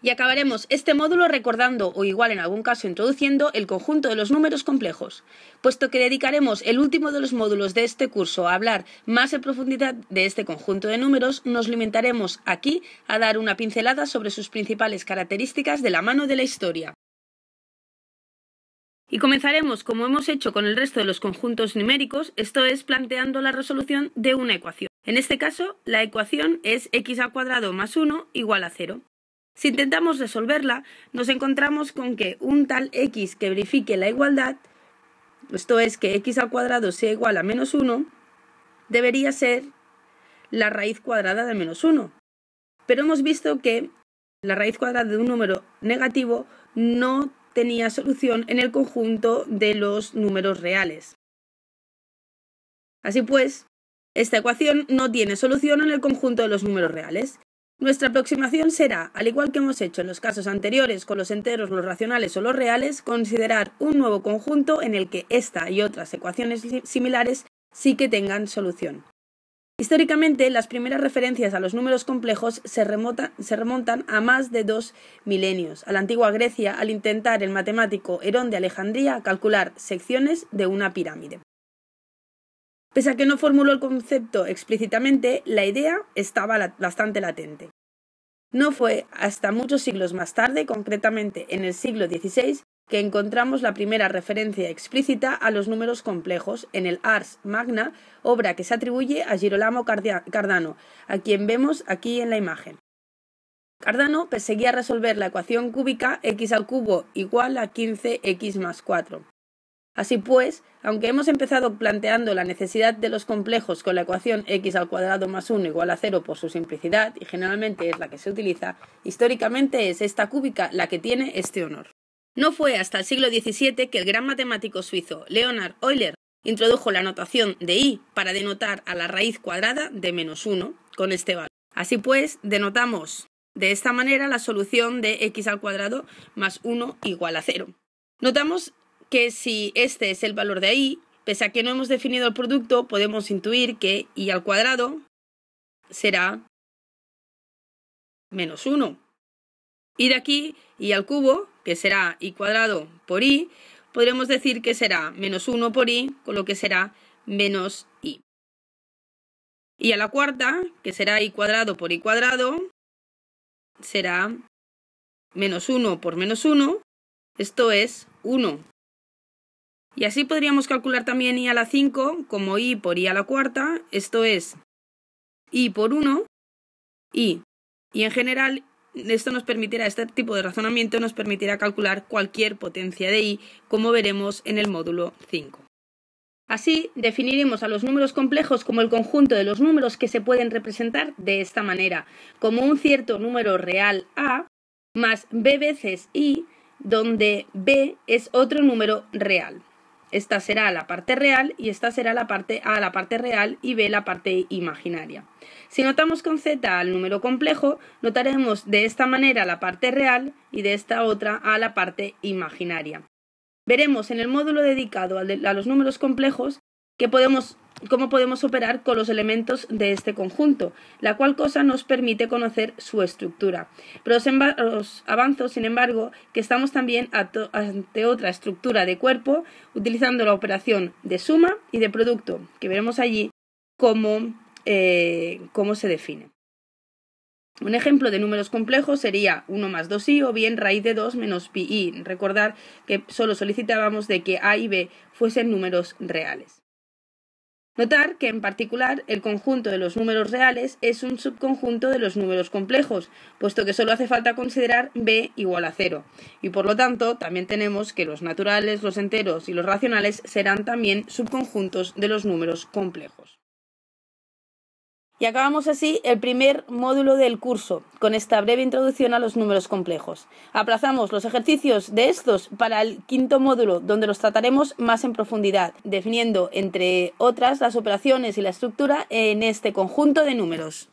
Y acabaremos este módulo recordando, o igual en algún caso introduciendo, el conjunto de los números complejos. Puesto que dedicaremos el último de los módulos de este curso a hablar más en profundidad de este conjunto de números, nos limitaremos aquí a dar una pincelada sobre sus principales características de la mano de la historia. Y comenzaremos, como hemos hecho con el resto de los conjuntos numéricos, esto es planteando la resolución de una ecuación. En este caso, la ecuación es x al cuadrado más 1 igual a 0. Si intentamos resolverla, nos encontramos con que un tal x que verifique la igualdad, esto es que x al cuadrado sea igual a menos 1, debería ser la raíz cuadrada de menos 1. Pero hemos visto que la raíz cuadrada de un número negativo no tenía solución en el conjunto de los números reales. Así pues, esta ecuación no tiene solución en el conjunto de los números reales. Nuestra aproximación será, al igual que hemos hecho en los casos anteriores con los enteros, los racionales o los reales, considerar un nuevo conjunto en el que esta y otras ecuaciones similares sí que tengan solución. Históricamente, las primeras referencias a los números complejos se, remontan a más de dos milenios, a la antigua Grecia, al intentar el matemático Herón de Alejandría calcular secciones de una pirámide. Pese a que no formuló el concepto explícitamente, la idea estaba bastante latente. No fue hasta muchos siglos más tarde, concretamente en el siglo XVI, que encontramos la primera referencia explícita a los números complejos en el Ars Magna, obra que se atribuye a Girolamo Cardano, a quien vemos aquí en la imagen. Cardano perseguía resolver la ecuación cúbica x al cubo igual a 15x más 4. Así pues, aunque hemos empezado planteando la necesidad de los complejos con la ecuación x al cuadrado más 1 igual a 0 por su simplicidad, y generalmente es la que se utiliza, históricamente es esta cúbica la que tiene este honor. No fue hasta el siglo XVII que el gran matemático suizo Leonhard Euler introdujo la notación de i para denotar a la raíz cuadrada de menos 1 con este valor. Así pues, denotamos de esta manera la solución de x al cuadrado más 1 igual a 0. Notamos que si este es el valor de i, pese a que no hemos definido el producto, podemos intuir que i al cuadrado será menos 1. Y de aquí, i al cubo, que será i cuadrado por i, podremos decir que será menos 1 por i, con lo que será menos i. Y a la cuarta, que será i cuadrado por i cuadrado, será menos 1 por menos 1, esto es 1. Y así podríamos calcular también i a la 5 como i por i a la cuarta, esto es i por 1, i. Y en general, esto nos permitirá, este tipo de razonamiento nos permitirá calcular cualquier potencia de i, como veremos en el módulo 5. Así, definiremos a los números complejos como el conjunto de los números que se pueden representar de esta manera, como un cierto número real a más b veces i, donde b es otro número real. Esta será la parte real y esta será la parte A la parte real y B la parte imaginaria. Si notamos con Z al número complejo, notaremos de esta manera la parte real y de esta otra a la parte imaginaria. Veremos en el módulo dedicado a los números complejos que podemos cómo podemos operar con los elementos de este conjunto, la cual cosa nos permite conocer su estructura. Pero os, avanzo, sin embargo, que estamos también ante otra estructura de cuerpo utilizando la operación de suma y de producto, que veremos allí cómo, eh, cómo se define. Un ejemplo de números complejos sería 1 más 2i o bien raíz de 2 menos pi. Recordar que solo solicitábamos de que a y b fuesen números reales. Notar que, en particular, el conjunto de los números reales es un subconjunto de los números complejos, puesto que solo hace falta considerar b igual a cero. Y por lo tanto, también tenemos que los naturales, los enteros y los racionales serán también subconjuntos de los números complejos. Y acabamos así el primer módulo del curso, con esta breve introducción a los números complejos. Aplazamos los ejercicios de estos para el quinto módulo, donde los trataremos más en profundidad, definiendo, entre otras, las operaciones y la estructura en este conjunto de números.